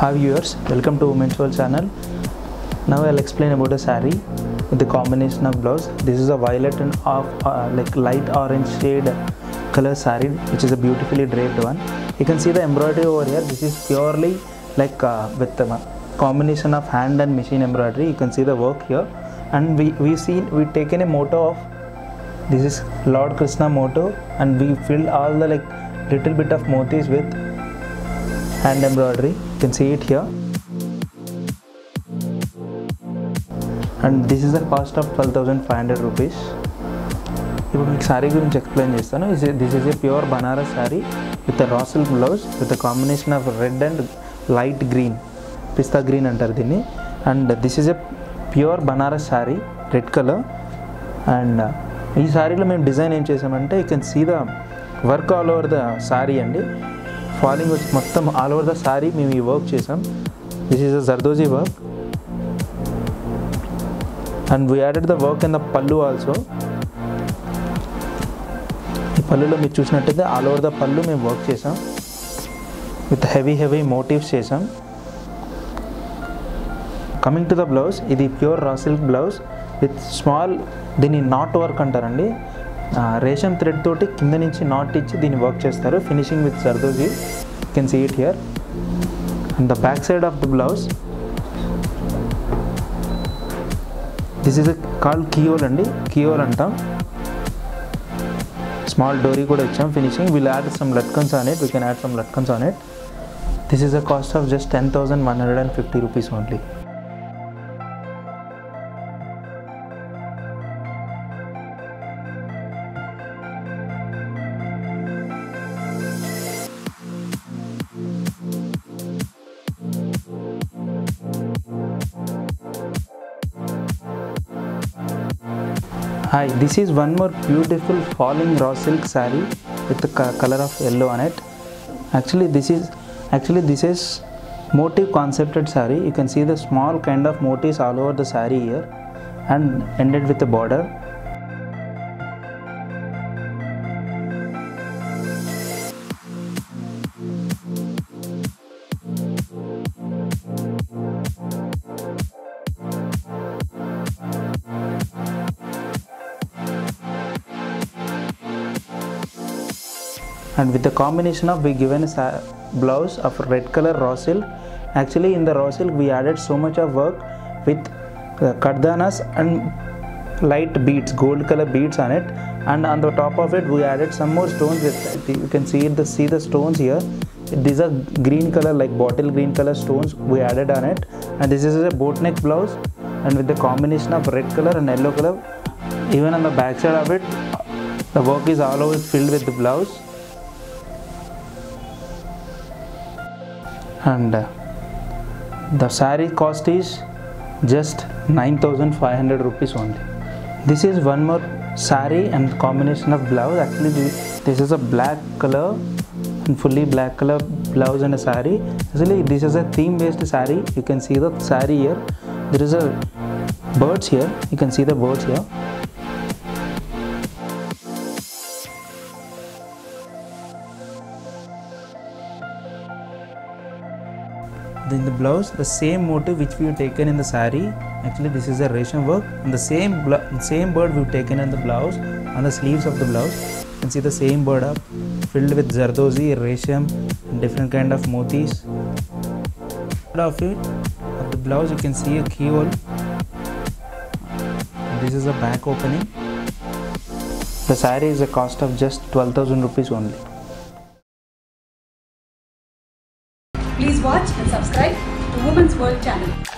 Hi viewers, welcome to Women's World channel. Now I'll explain about a saree with the combination of blouse. This is a violet and of uh, like light orange shade color saree, which is a beautifully draped one. You can see the embroidery over here. This is purely like uh, with the combination of hand and machine embroidery. You can see the work here, and we we seen we've taken a motto of this is Lord Krishna motto, and we filled all the like little bit of motifs with hand embroidery you can see it here. And this is the cost of 12500 rupees. ఇప్పుడు మీకు శారీ గురించి explain చేస్తాను. This is a pure Banaras sari with raw silk blouse with combination of red and light green pista green అంటారు దీన్ని. And this is a pure Banaras sari red colour and ఈ శారీలో మేము design ఏం చేసామంటే you can see the work all over the sari అండి. Falling వచ్చి మొత్తం ఆల్ ఓవర్ ద శారీ మేము ఈ వర్క్ చేసాం. This is a zardozi work and we added the work in the pallu also ఈ పళ్ళులో మీరు చూసినట్టయితే ఆల్ ఓవర్ ద పళ్ళు మేము వర్క్ చేసాం. విత్ హెవీ హెవీ మోటివ్స్ చేసాం. కమింగ్ టు ద బ్లౌజ్ ఇది pure raw silk blouse with small దీన్ని నాట్ వర్క్ అంటారండి. రేషన్ థ్రెడ్ తోటి కింద నుంచి నాట్ ఇచ్చి దీన్ని వర్క్ చేస్తారు. Finishing with zardozi can see it here and the back side of the blouse this is call కియోల్ అండి. కియోల్ అంటాం. స్మాల్ డోరీ కూడా ఇచ్చాం finishing will add some latkans on it we can add some latkans on it this is a cost of just ten thousand one hundred and fifty rupees only Hi, this is one more beautiful falling raw silk saree with the color of yellow on it. Actually, this is actually this is motif concepted saree. You can see the small kind of motifs all over the saree here, and ended with a border. And with the combination of we given a blouse of red color raw silk. Actually in the raw silk we added so much of work with uh, kardanas and light beads gold color beads on it. And on the top of it we added some more stones. You can see the see the stones here. These are green color like bottle green color stones we added on it. And this is a boat neck blouse. And with the combination of red color and yellow color even on the back side of it the work is over filled with the blouse and uh, the saree cost is just 9500 rupees only. This is one more saree and combination of blouse. Actually this, is a black color and fully black color blouse and a saree actually this is a theme based saree you can see the saree here. There is a birds here. You can see the birds here in the blouse the same motif which we have taken in the sari actually this is a resham work and the same same bird we've taken in the blouse on the sleeves of the blouse you can see the same bird up filled with zardozi resham different kind of motifs of it of the blouse you can see a keyhole. This is a back opening. The saree is a cost of just 12000 rupees only Please watch and subscribe to Women's World channel.